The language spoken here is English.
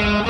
Yeah.